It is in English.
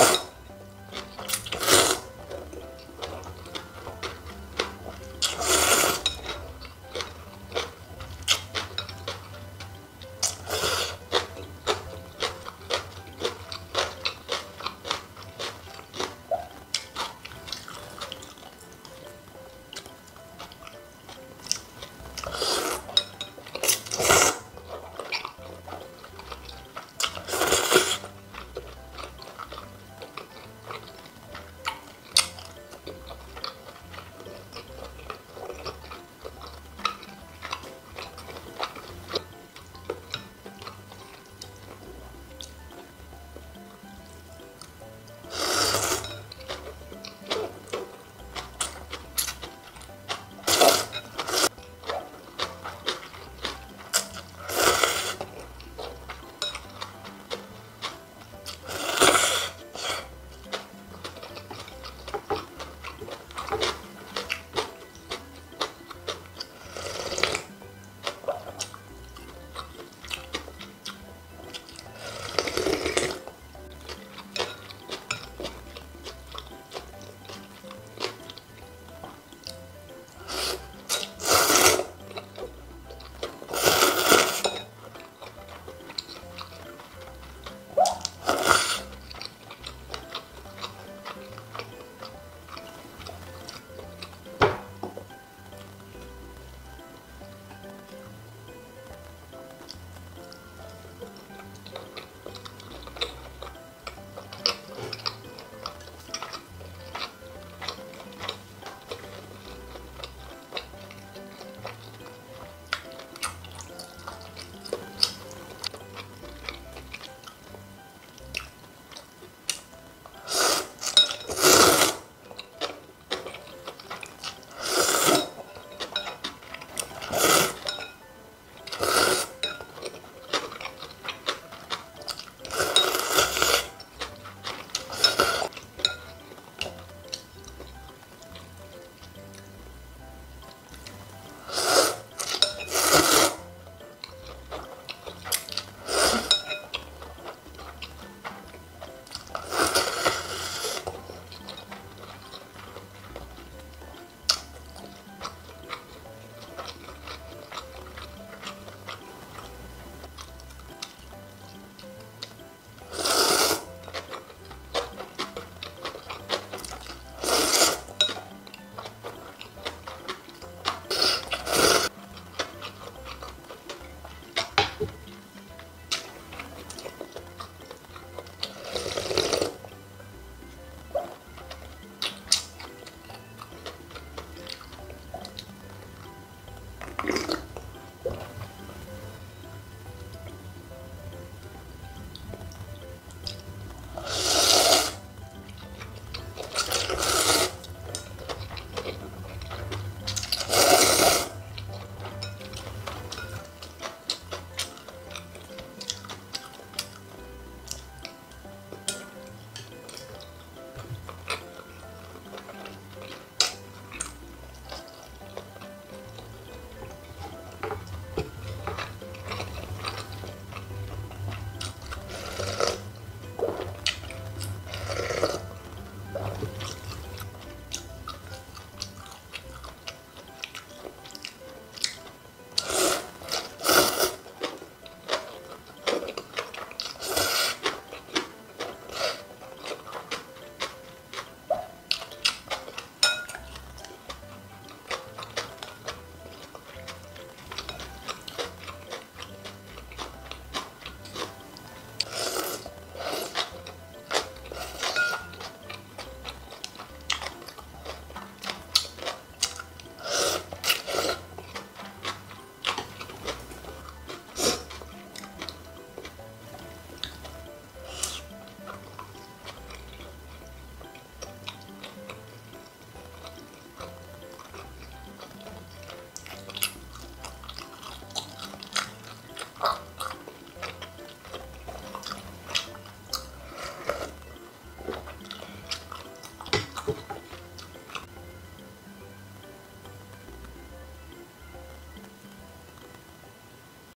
Okay.